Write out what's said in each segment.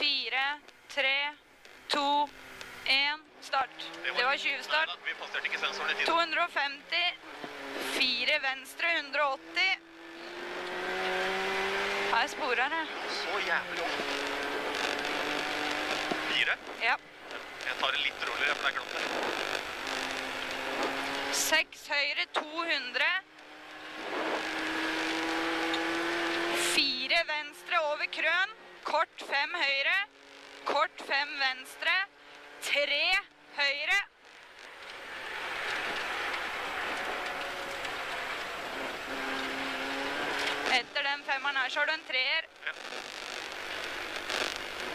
fire, tre, to, én. Start. Det var 20-start. Nei vi passerte ikke sensoren i 250. Fire venstre, 180. Her sporer det. Så jævlig opp. Fire. Ja. Jeg tar det litt roligere, for det er glatt det. Seks høyre, 200. Fire venstre over krøn. Kort fem høyre. Kort fem venstre. Tre høyre. Etter den femmeren her så har du en treer.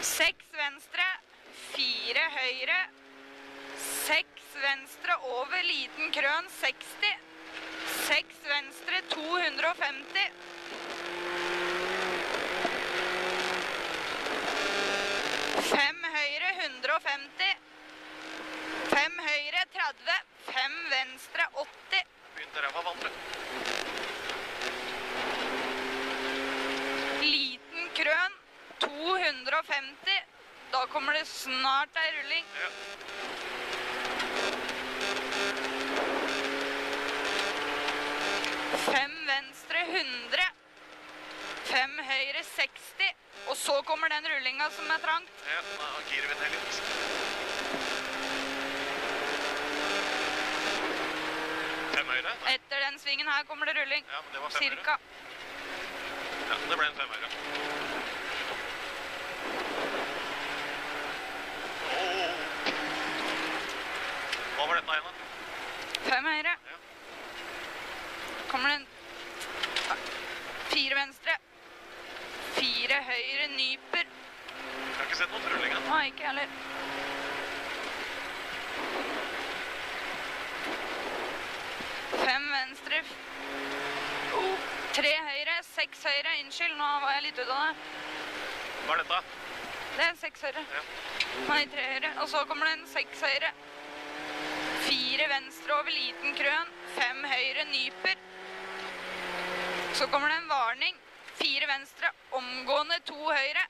Seks venstre, fire høyre. Seks venstre over liten krøn, 60. Seks venstre, 250. Fem høyre, 150. Fem høyre, 30. Fem venstre, 80. Begynte ræva av andre. Liten krøn, 250. Da kommer det snart ei rulling. Ja. Fem venstre 100. Fem høyre 60. Så kommer den rullinga som er trangt. Ja, da girer vi ned litt. Fem høyre? Nei. Etter den svingen her kommer det rulling. Ja, men det var fem høyre. Cirka. Ja, det ble en fem høyre. Hva var dette igjen da? Fem høyre. Ja. Kommer det en Fire venstre. Fire høyre nyper. Jeg har ikke sett noe trulling ennå. Nei, ikke heller. Fem venstre. Oh, tre høyre, seks høyre. Unnskyld, nå var jeg litt ute av det. Hva er dette? Det er seks høyre. Ja. Nei, tre høyre. Og så kommer det en seks høyre. Fire venstre over liten krøn. Fem høyre nyper. Så kommer det en varning. Fire venstre, omgående to høyre.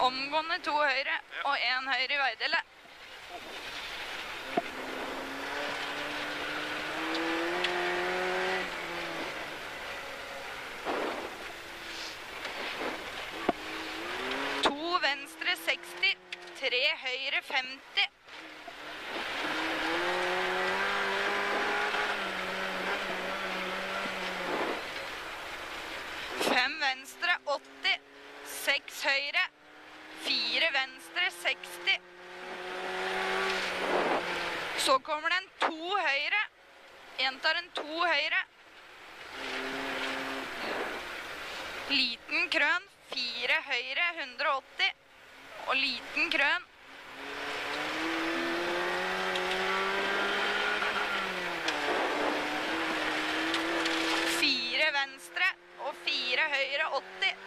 Omgående to høyre og én høyre i veidelet. To venstre 60, tre høyre 50. Fem venstre 80, seks høyre, fire venstre 60. Så kommer det en to høyre. Gjentar en to høyre. Liten krøn, fire høyre, 180. Og liten krøn. Fire venstre og fire høyre, 80.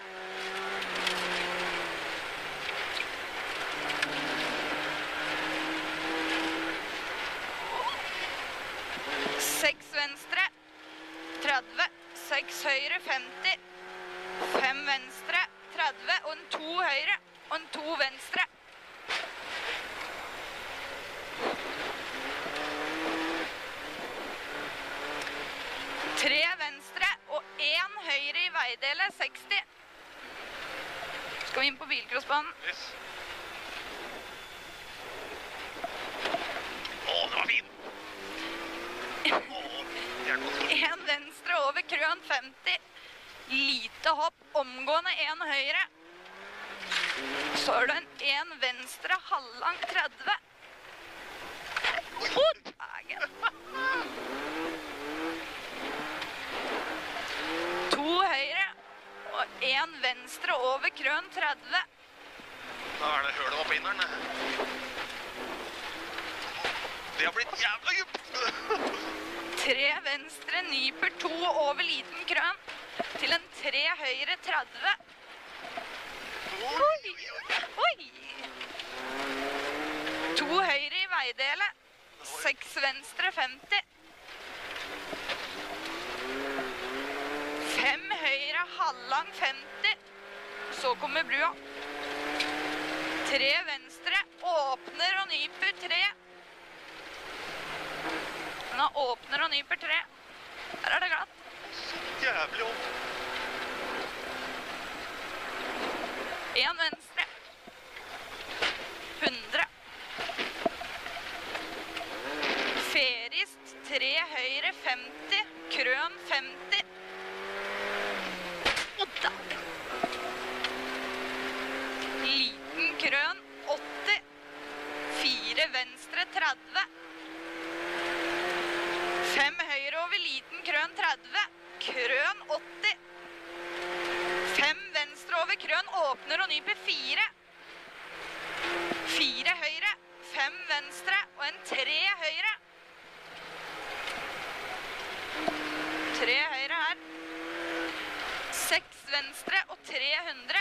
Seks venstre, 30. Seks høyre, 50. Fem venstre, 30. Og en to høyre. Og en to venstre. Tre venstre og én høyre i veidele 60. Skal vi inn på bilcrossbanen? Yes. Å, den var fin! Én venstre over krøn 50. Lite hopp, omgående én høyre. Så er det en én venstre halvlang 30. Å, dagen. To høyre og én venstre over krøn 30. Da er det hølet opp inneren. Det har blitt jævla dypt! Tre venstre nyper to over liten krøn til en tre høyre 30. Oi, oi. To høyre i veidelet. Seks venstre 50. Fem høyre halvlang 50. Så kommer brua. Tre venstre. Åpner og nyper tre. Nå åpner og nyper tre. Her er det glatt. Jævlig opp. Én venstre. 100. Ferist, tre høyre, 50. Krøn, 50. Da. Liten krøn, 80. Fire venstre, 30. Fem høyre over liten krøn, 30. Krøn, 80. Fem venstre over krøn, åpner og nyper fire. Fire høyre, fem venstre og en tre høyre. Tre høyre her. Seks venstre og 300.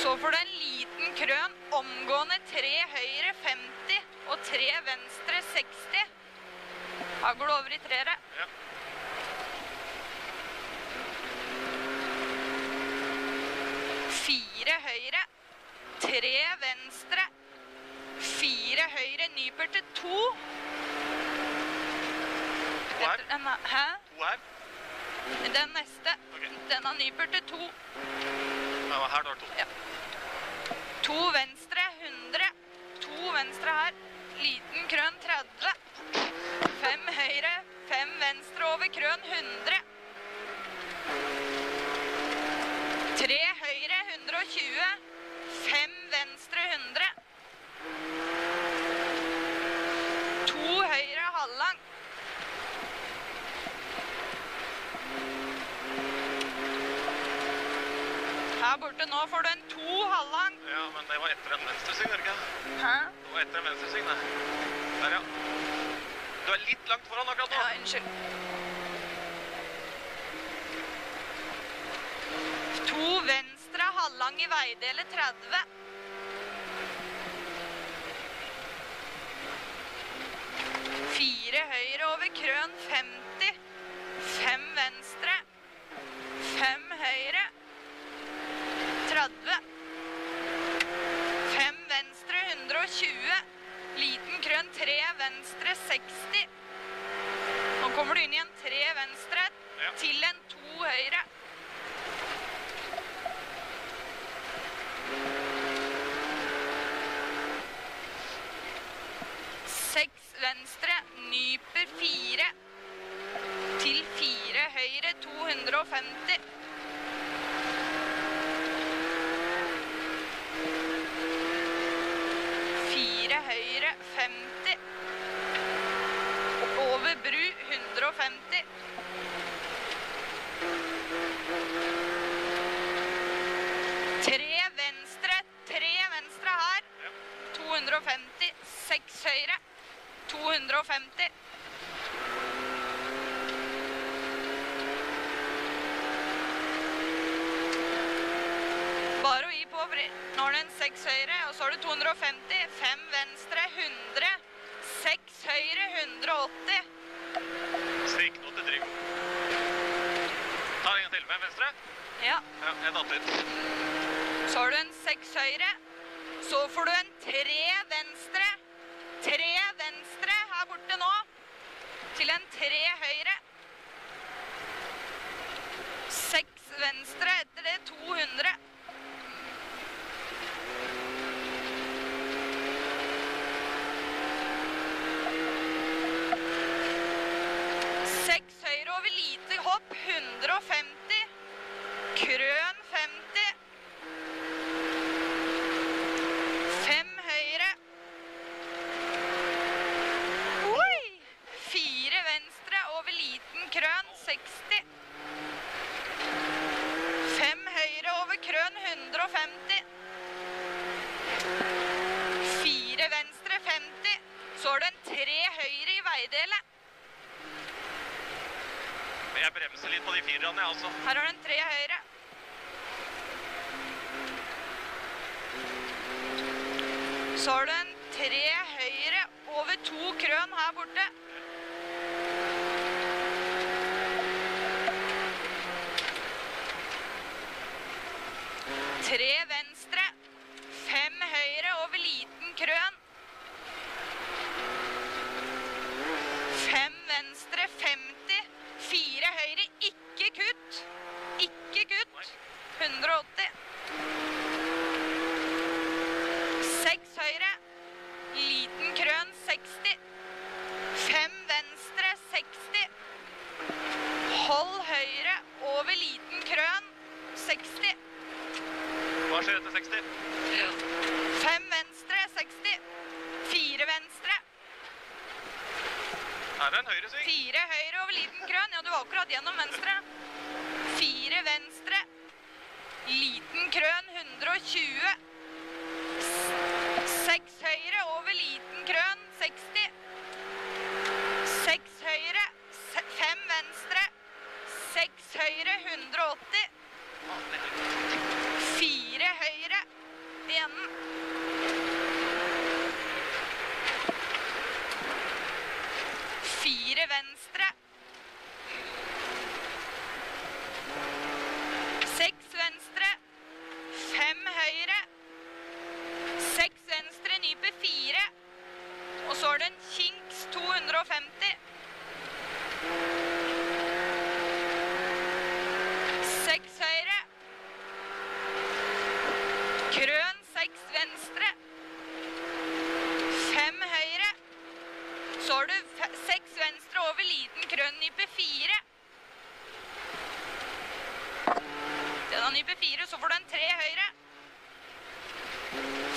Så får du en liten krøn, omgående tre høyre 50 og tre venstre 60. Da går du over i treere. Ja. Fire høyre, tre venstre, fire høyre, nyper til to. Den er- Hæ? To her. Den neste. Okay. Den har nyper til to. Ja, her tar du to. To venstre, 100. To venstre her. Liten krøn, 30. Fem høyre, fem venstre over krøn, 100. Tre høyre, 120. Fem venstre, 100. borte nå får du en to halvlang. Ja, men det var etter en venstresving, ikke? Hæ? Det var etter en venstresving, det. Der, ja. Du er litt langt foran akkurat nå. Ja, unnskyld. To venstre, halvlang i veidele 30. Fire høyre over krøn 50. Fem venstre. Fem høyre. 30. Fem venstre 120. Liten krøn 3 venstre 60. Nå kommer du inn i en 3 venstre Ja. til en 2 høyre. Seks venstre, nyper fire. Til fire høyre 250. 150. Over bru 150. Tre venstre, tre venstre her. 250. Seks høyre. 250. Nå har du en seks høyre, og så har du 250. Fem venstre, 100. Seks høyre, 180. Stikk nå til Trygg. Ta en til. Hvem venstre? Ja. Ja, datt litt. Så har du en seks høyre. Så får du en tre venstre. Tre venstre her borte nå. Til en tre høyre. Seks venstre etter det 200. Seks høyre over lite hopp 150. Krøn 50. Fem høyre. Oi! Fire venstre over liten krøn 60. Fem høyre over krøn 150. Fire venstre 50. Så har du en tre høyre i veidelet. Jeg bremser litt på de firerne, jeg, også. Her har du en tre høyre. Så har du en tre høyre over to krøn her borte. Tre venstre. Fem høyre over liten krøn. Fem venstre 50. Fire høyre. Ikke kutt. Ikke kutt. 180. 60. Fem venstre, 60. Fire venstre. Er det en høyre sving. Fire høyre over liten Krøn. Ja, du var akkurat gjennom venstre. Fire venstre. Liten krøn, 120. Seks høyre over liten krøn, 60. Seks høyre, fem venstre. Seks høyre, 180 høyre i. Fire venstre. Angriper fire, så får du en tre høyre.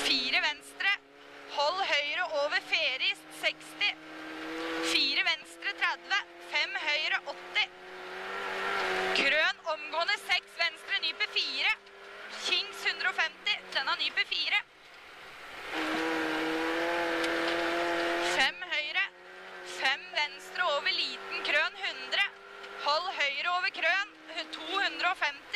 Fire venstre. Hold høyre over ferist 60. Fire venstre 30. Fem høyre 80. Krøn omgående seks venstre, nyper fire. Kings 150. den har nyper fire. Fem høyre. Fem venstre over liten krøn 100. Hold høyre over krøn 250.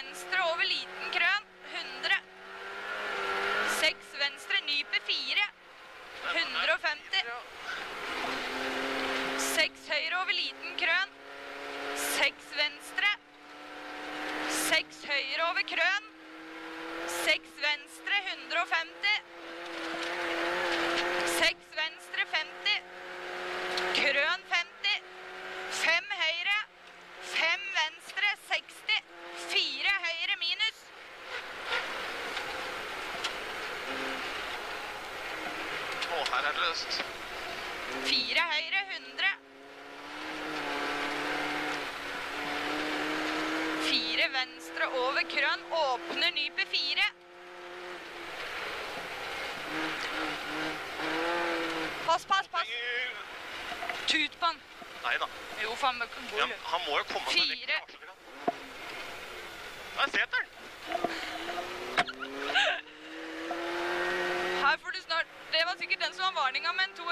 venstre over liten krøn. Knallhøst. Fire høyre, 100. Fire venstre over krønn, åpner nype fire. Pass, pass, pass. Tut på han. Nei da. Jo, faen, ja, han må jo komme seg vekk. Fire. Jeg ser Det var sikkert den som var varninga, men to